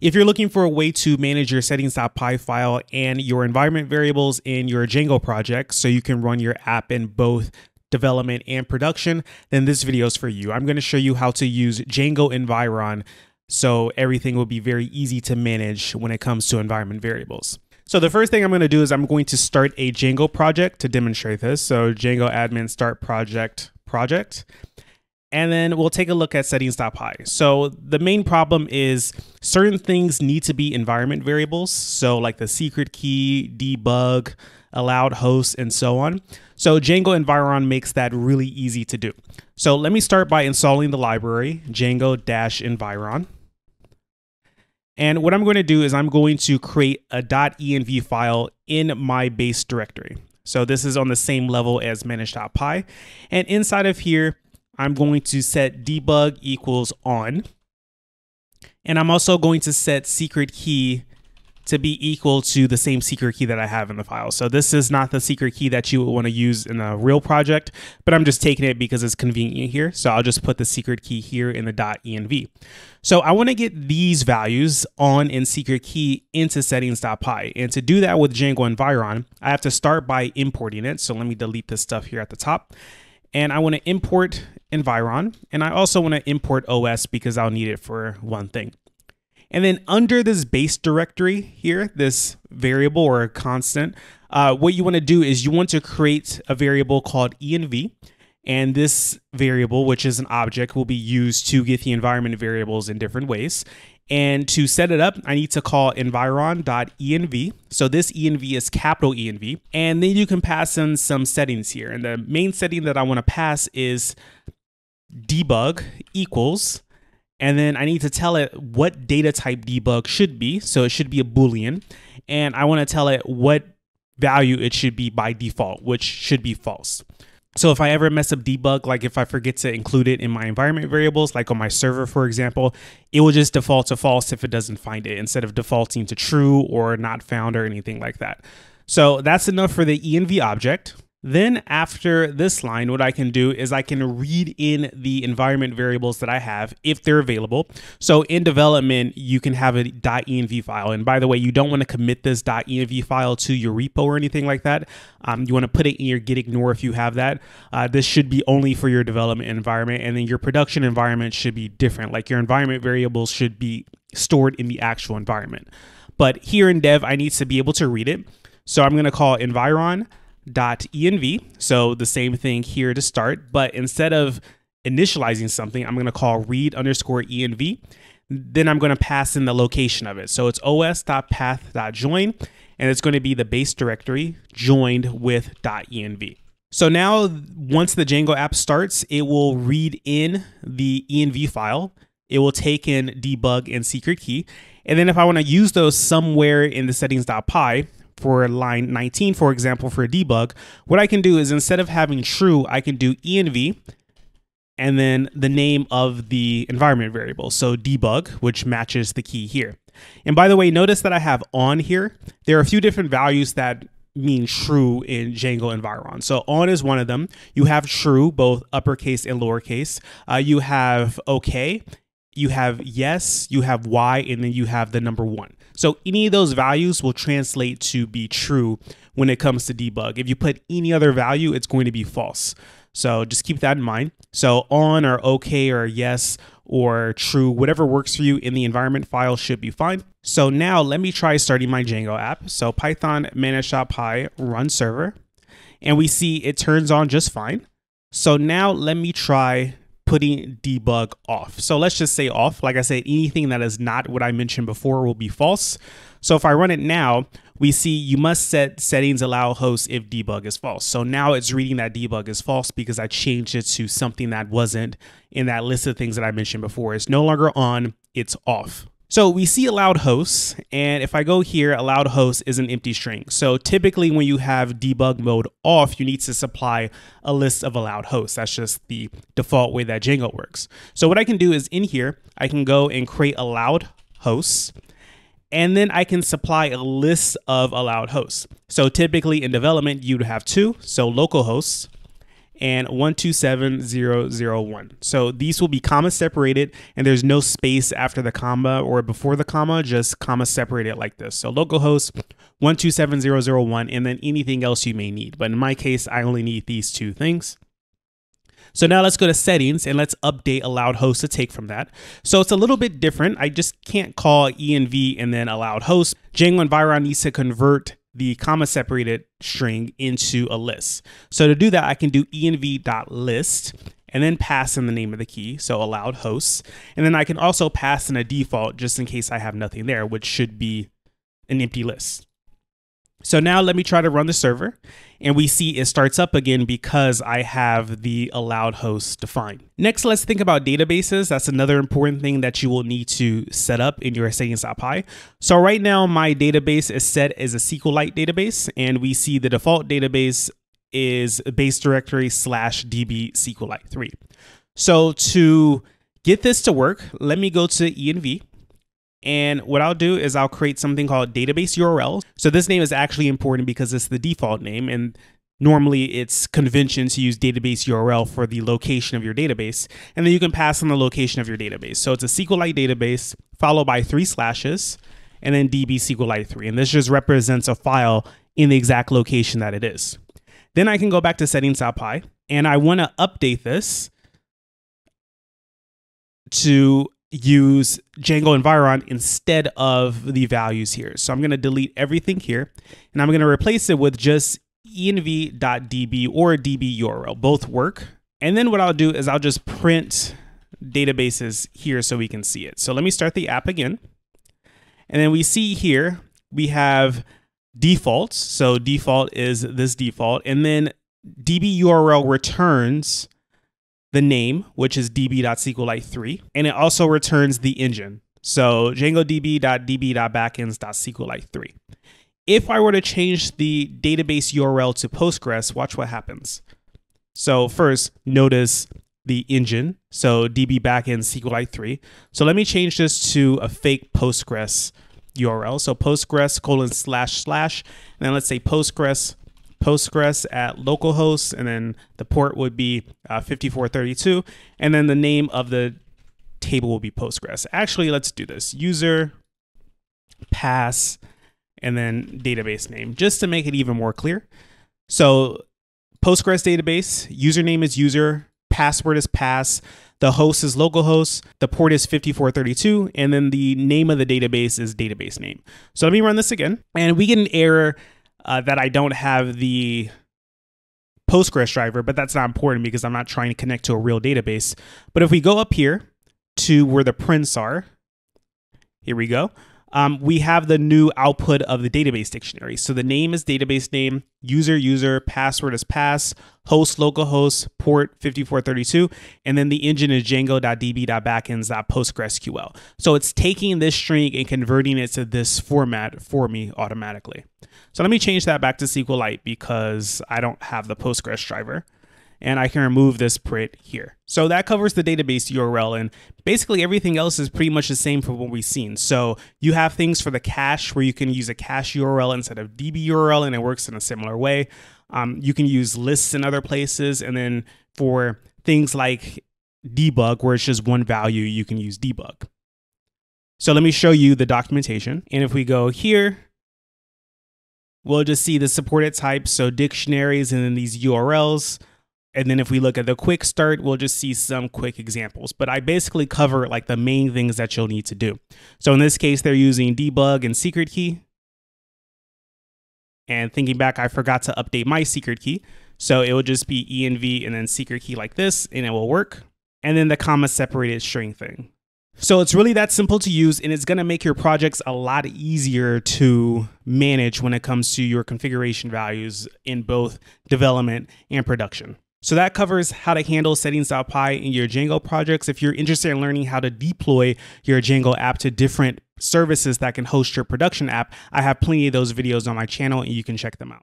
If you're looking for a way to manage your settings.py file and your environment variables in your Django project so you can run your app in both development and production, then this video is for you. I'm going to show you how to use Django Environ so everything will be very easy to manage when it comes to environment variables. So the first thing I'm going to do is I'm going to start a Django project to demonstrate this. So Django admin start project project. And then we'll take a look at settings.py. So the main problem is certain things need to be environment variables. So like the secret key, debug, allowed host, and so on. So Django Environ makes that really easy to do. So let me start by installing the library, Django-Environ. And what I'm going to do is I'm going to create a .env file in my base directory. So this is on the same level as manage.py. And inside of here, I'm going to set debug equals on. And I'm also going to set secret key to be equal to the same secret key that I have in the file. So this is not the secret key that you would want to use in a real project, but I'm just taking it because it's convenient here. So I'll just put the secret key here in the .env. So I want to get these values on in secret key into settings.py. And to do that with Django Environ, I have to start by importing it. So let me delete this stuff here at the top. And I want to import Environ. And I also want to import OS because I'll need it for one thing. And then under this base directory here, this variable or constant, uh, what you want to do is you want to create a variable called env. And this variable, which is an object, will be used to get the environment variables in different ways. And to set it up, I need to call environ.env. So this env is capital env. And then you can pass in some settings here. And the main setting that I want to pass is debug equals and then I need to tell it what data type debug should be. So it should be a Boolean. And I want to tell it what value it should be by default, which should be false. So if I ever mess up debug, like if I forget to include it in my environment variables, like on my server, for example, it will just default to false if it doesn't find it instead of defaulting to true or not found or anything like that. So that's enough for the env object. Then after this line, what I can do is I can read in the environment variables that I have if they're available. So in development, you can have a .env file. And by the way, you don't want to commit this .env file to your repo or anything like that. Um, you want to put it in your git ignore if you have that. Uh, this should be only for your development environment. And then your production environment should be different. Like your environment variables should be stored in the actual environment. But here in dev, I need to be able to read it. So I'm going to call environ env. So the same thing here to start, but instead of initializing something, I'm going to call read underscore env. Then I'm going to pass in the location of it. So it's os.path.join, and it's going to be the base directory joined with .env. So now once the Django app starts, it will read in the env file. It will take in debug and secret key. And then if I want to use those somewhere in the settings.py, for line 19, for example, for a debug, what I can do is instead of having true, I can do env and then the name of the environment variable. So debug, which matches the key here. And by the way, notice that I have on here. There are a few different values that mean true in Django Environ. So on is one of them. You have true, both uppercase and lowercase. Uh, you have okay, you have yes, you have y, and then you have the number one. So any of those values will translate to be true when it comes to debug. If you put any other value, it's going to be false. So just keep that in mind. So on or okay or yes or true, whatever works for you in the environment file should be fine. So now let me try starting my Django app. So Python manage.py run server, and we see it turns on just fine. So now let me try putting debug off. So let's just say off. Like I said, anything that is not what I mentioned before will be false. So if I run it now, we see you must set settings allow host if debug is false. So now it's reading that debug is false because I changed it to something that wasn't in that list of things that I mentioned before. It's no longer on, it's off. So we see allowed hosts, and if I go here, allowed host is an empty string. So typically when you have debug mode off, you need to supply a list of allowed hosts. That's just the default way that Django works. So what I can do is in here, I can go and create allowed hosts, and then I can supply a list of allowed hosts. So typically in development, you'd have two, so local hosts, and 127001. So these will be comma separated and there's no space after the comma or before the comma, just comma separated like this. So localhost 127001 and then anything else you may need. But in my case, I only need these two things. So now let's go to settings and let's update allowed host to take from that. So it's a little bit different. I just can't call env and then allowed host. Django Environ needs to convert the comma separated string into a list. So to do that, I can do env.list and then pass in the name of the key, so allowed hosts. And then I can also pass in a default just in case I have nothing there, which should be an empty list. So now let me try to run the server and we see it starts up again because I have the allowed host defined. Next, let's think about databases. That's another important thing that you will need to set up in your settings.py. So right now my database is set as a SQLite database and we see the default database is base directory slash db SQLite 3. So to get this to work, let me go to env and what I'll do is I'll create something called database URL. So this name is actually important because it's the default name and normally it's convention to use database URL for the location of your database. And then you can pass on the location of your database. So it's a SQLite database followed by three slashes and then DB SQLite 3. And this just represents a file in the exact location that it is. Then I can go back to settings.py and I want to update this to use Django Environ instead of the values here. So I'm going to delete everything here and I'm going to replace it with just env.db or db URL. Both work. And then what I'll do is I'll just print databases here so we can see it. So let me start the app again. And then we see here we have defaults. So default is this default. And then db URL returns the name, which is db.sqlite3, and it also returns the engine. So djangodb.db.backends.sqlite3. If I were to change the database URL to Postgres, watch what happens. So first, notice the engine, so db backend SQLite 3. So let me change this to a fake Postgres URL. So Postgres colon slash slash, and then let's say Postgres Postgres at localhost, and then the port would be uh, 5432, and then the name of the table will be Postgres. Actually, let's do this. User, pass, and then database name, just to make it even more clear. So Postgres database, username is user, password is pass, the host is localhost, the port is 5432, and then the name of the database is database name. So let me run this again, and we get an error uh, that I don't have the Postgres driver, but that's not important because I'm not trying to connect to a real database. But if we go up here to where the prints are, here we go um, we have the new output of the database dictionary. So the name is database name, user user, password is pass, host localhost, port 5432, and then the engine is django.db.backends.postgresql. So it's taking this string and converting it to this format for me automatically. So let me change that back to SQLite because I don't have the Postgres driver and I can remove this print here. So that covers the database URL and basically everything else is pretty much the same for what we've seen. So you have things for the cache where you can use a cache URL instead of DB URL and it works in a similar way. Um, you can use lists in other places and then for things like debug where it's just one value, you can use debug. So let me show you the documentation. And if we go here, we'll just see the supported types. So dictionaries and then these URLs. And then if we look at the quick start, we'll just see some quick examples. But I basically cover like the main things that you'll need to do. So in this case, they're using debug and secret key. And thinking back, I forgot to update my secret key. So it will just be env and then secret key like this, and it will work. And then the comma separated string thing. So it's really that simple to use and it's going to make your projects a lot easier to manage when it comes to your configuration values in both development and production. So that covers how to handle settings.py in your Django projects. If you're interested in learning how to deploy your Django app to different services that can host your production app, I have plenty of those videos on my channel and you can check them out.